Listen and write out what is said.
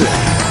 Music.